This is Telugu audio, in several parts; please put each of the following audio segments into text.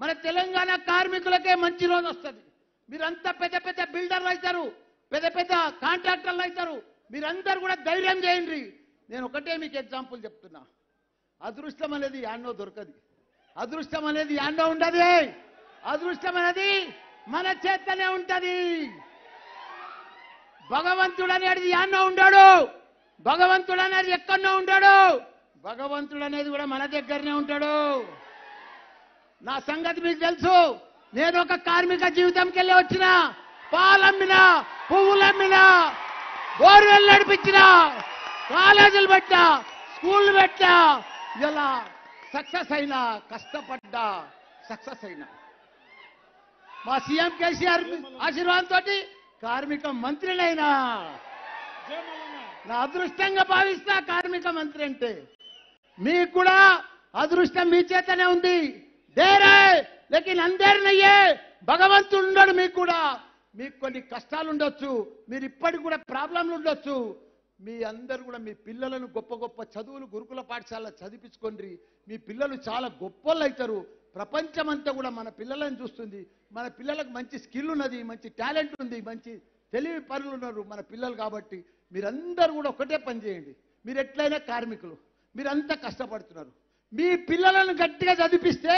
మన తెలంగాణ కార్మికులకే మంచి రోజు వస్తుంది. మీరంతా పెద్ద పెద్ద బిల్డర్లు అవుతారు పెద్ద పెద్ద కాంట్రాక్టర్లు అవుతారు. మీరందరూ కూడా ధైర్యం చేయండి. నేను ఒకటే మీకు ఎగ్జాంపుల్ చెప్తున్నా. అదృష్టం అనేది యాన్నో దొరకదు. అదృష్టం అనేది యాన్నో ఉండదు. అదృష్టం అనేది మన చేతనే ఉంటది. భగవంతుడు అనేది యాన్నో ఉండాడు. భగవంతుడు అనేది ఎక్కడో ఉంటాడు భగవంతుడు అనేది కూడా మన దగ్గరనే ఉంటాడు. నా సంగతి మీకు తెలుసు. నేను ఒక కార్మిక జీవితంకి వెళ్ళి వచ్చిన పాలమ్మినా పువ్వులమ్మినా బోర్వెల్ నడిపించిన కాలేజీలు పెట్టా స్కూల్ పెట్టా ఇలా సక్సెస్ అయినా కష్టపడ్డా సక్సెస్ అయినా. మా సీఎం కేసీఆర్ ఆశీర్వాదంతో కార్మిక మంత్రినైనా. నా అదృష్టంగా భావిస్తా కార్మిక మంత్రి అంటే. మీకు కూడా అదృష్టం మీ చేతనే ఉంది. డేరే లేకిన్ అందరు నయ్యే భగవంతుడు ఉండడు మీకు కూడా మీకు కొన్ని కష్టాలు ఉండొచ్చు మీరు ఇప్పటికి కూడా ప్రాబ్లంలు ఉండొచ్చు మీ అందరు కూడా మీ పిల్లలను గొప్ప గొప్ప చదువులు గురుకుల పాఠశాల చదివించుకోండి మీ పిల్లలు చాలా గొప్పలు అవుతారు ప్రపంచమంతా కూడా మన పిల్లలను చూస్తుంది. మన పిల్లలకు మంచి స్కిల్ ఉన్నది మంచి టాలెంట్ ఉంది మంచి తెలివి పనులు ఉన్నారు మన పిల్లలు కాబట్టి మీరందరూ కూడా ఒకటే పని చేయండి. మీరు ఎట్లయినా కార్మికులు మీరంతా కష్టపడుతున్నారు. మీ పిల్లలను గట్టిగా చదివిస్తే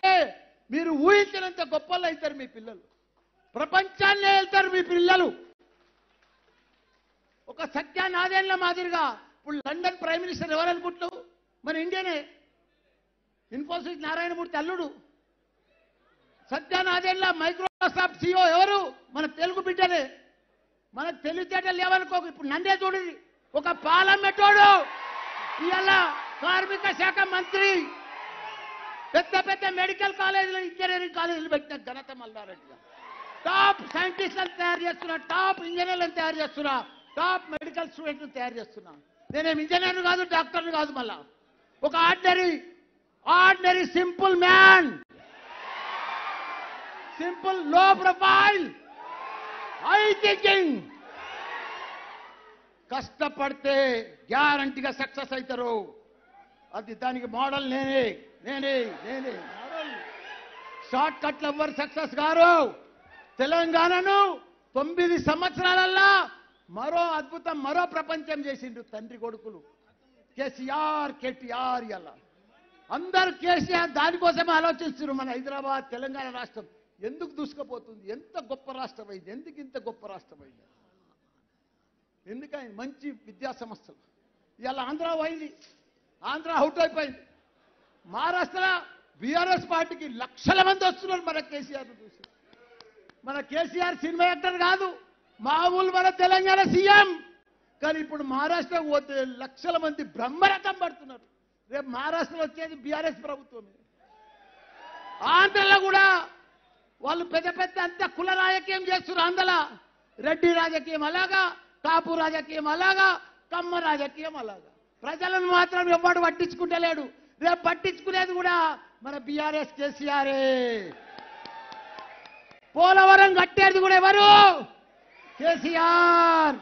మీరు ఊహించినంత గొప్పలు అవుతారు మీ పిల్లలు. ప్రపంచాన్నే వెళ్తారు మీ పిల్లలు. ఒక సత్యా నాదేళ్ళ మాదిరిగా ఇప్పుడు లండన్ ప్రైమ్ మినిస్టర్ ఎవరు అనుకుంటున్నావు? మన ఇండియానే. ఇన్ఫోసిస్ నారాయణమూర్తి అల్లుడు. సత్యా నాదేళ్ళ మైక్రోసాఫ్ట్ సిఇఓ ఎవరు? మన తెలుగు బిడ్డలే. మన తెలివితేటలు లేవనుకో ఇప్పుడు నన్నే చూడండి ఒక పాలమెట్టోడు ఇలా కార్మిక శాఖ మంత్రి పెద్ద పెద్ద మెడికల్ కాలేజీలు ఇంజనీరింగ్ కాలేజీలు పెట్టిన ఘనత మల్లారెడ్డి టాప్ సైంటిస్టులను తయారు చేస్తున్నా టాప్ ఇంజనీర్లను తయారు చేస్తున్నా టాప్ మెడికల్ స్టూడెంట్లను తయారు చేస్తున్నా. నేనేం ఇంజనీర్ కాదు డాక్టర్ని కాదు మళ్ళా. ఒక ఆర్డినరీ ఆర్డినరీ సింపుల్ మ్యాన్ సింపుల్లో ప్రొఫైల్ హై థింకింగ్ కష్టపడితే గ్యారంటీగా సక్సెస్ అవుతారు. అది దానికి మోడల్ నేనే నేనే నేనే. షార్ట్ కట్లు ఎవ్వరు సక్సెస్ గారు తెలంగాణను తొమ్మిది సంవత్సరాలల్లా మరో అద్భుతం మరో ప్రపంచం చేసిండు తండ్రి కొడుకులు. కేసీఆర్ కేటీఆర్ ఇలా అందరు కేసీఆర్ దానికోసమే ఆలోచిస్తున్నారు మన హైదరాబాద్ తెలంగాణ రాష్ట్రం. ఎందుకు దూసుకుపోతుంది? ఎంత గొప్ప రాష్ట్రం అయింది? ఎందుకు ఇంత గొప్ప రాష్ట్రం అయింది? ఎందుకని? మంచి విద్యా సంస్థలు. ఇవాళ ఆంధ్ర పోయింది ఆంధ్ర అవుట్ అయిపోయింది. మహారాష్ట్ర బీఆర్ఎస్ పార్టీకి లక్షల మంది వస్తున్నారు మన కేసీఆర్ చూసి. మన కేసీఆర్ సినిమా యాక్టర్ కాదు మామూలు మన తెలంగాణ సీఎం. కానీ ఇప్పుడు మహారాష్ట్ర పోతే లక్షల మంది బ్రహ్మరథం పడుతున్నారు. రేపు మహారాష్ట్రలో వచ్చేది బీఆర్ఎస్ ప్రభుత్వమే ఆంధ్రలో కూడా వాళ్ళు పెద్ద పెద్ద అంత కుల రాజకీయం చేస్తున్నారు ఆంధ్ర రెడ్డి రాజకీయం అలాగా కాపు రాజకీయం అలాగా కమ్మ రాజకీయం అలాగా. ప్రజలను మాత్రం ఎవ్వడు పట్టించుకుంటలేడు. రేపు పట్టించుకునేది కూడా మన బీఆర్ఎస్ కేసీఆరే. పోలవరం కట్టేది కూడా ఎవరు? కేసీఆర్.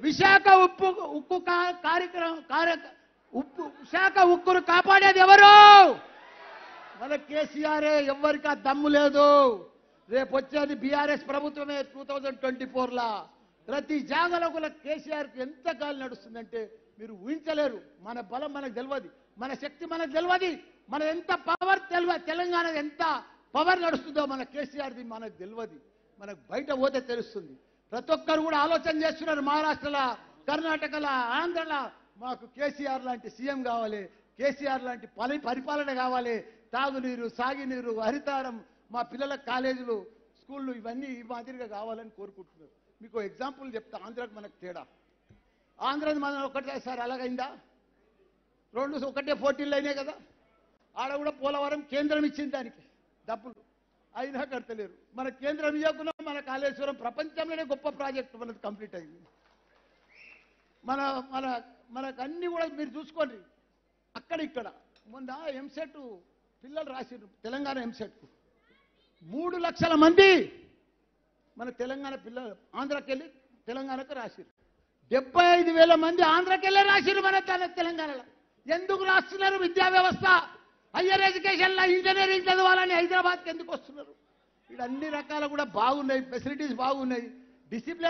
విశాఖ ఉప్పు ఉక్కు కార్యక్రమం కార్య ఉప్పు విశాఖ ఉక్కును కాపాడేది ఎవరు? మన కేసీఆర్. ఎవ్వరికి ఆ దమ్ము లేదు. రేపు వచ్చేది బీఆర్ఎస్ ప్రభుత్వమే టూ థౌజండ్ ట్వంటీ లా ప్రతి జాగలో కూడా కేసీఆర్కి ఎంత గాలి నడుస్తుందంటే మీరు ఊహించలేరు. మన బలం మనకు తెలియదు మన శక్తి మనకు తెలియదు మన ఎంత పవర్ తెలియ తెలంగాణ ఎంత పవర్ నడుస్తుందో మన కేసీఆర్ది మనకు తెలియదు మనకు బయట పోతే తెలుస్తుంది. ప్రతి ఒక్కరు కూడా ఆలోచన చేస్తున్నారు మహారాష్ట్రలో కర్ణాటకలో ఆంధ్రలో. మాకు కేసీఆర్ లాంటి సీఎం కావాలి. కేసీఆర్ లాంటి పలి పరిపాలన కావాలి. తాగునీరు సాగునీరు హరితారం మా పిల్లల కాలేజీలు స్కూళ్ళు ఇవన్నీ ఈ మాదిరిగా కావాలని కోరుకుంటున్నారు. మీకు ఎగ్జాంపుల్ చెప్తా. ఆంధ్రాకి మనకు తేడా. ఆంధ్రది మనం ఒకటే సార్ అలాగైందా? రెండు ఒకటే పోటీలు అయినాయి కదా. ఆడ కూడా పోలవరం కేంద్రం ఇచ్చింది దానికి. డబ్బులు. అయినా కడతలేరు. మన కేంద్రం ఇవ్వకుండా మన కాళేశ్వరం ప్రపంచంలోనే గొప్ప ప్రాజెక్ట్ మనది కంప్లీట్ అయింది. మన మన మనకు అన్ని కూడా మీరు చూసుకోండి. అక్కడ ఇక్కడ. మొన్న ఎంసెట్ పిల్లలు రాసిండ్రు తెలంగాణ ఎంసెట్కు. మూడు లక్షల మంది మన తెలంగాణ పిల్లలు ఆంధ్రాకి వెళ్ళి తెలంగాణకు రాసిరు డెబ్బై ఐదు వేల మంది ఆంధ్రాకి వెళ్ళి రాసిర్రు మన తెలంగాణలో. ఎందుకు రాస్తున్నారు విద్యా వ్యవస్థ? హయ్యర్ ఎడ్యుకేషన్లో ఇంజనీరింగ్ చదవాలని హైదరాబాద్కి ఎందుకు వస్తున్నారు? ఇక్కడ అన్ని రకాల కూడా బాగున్నాయి ఫెసిలిటీస్ బాగున్నాయి డిసిప్లిన్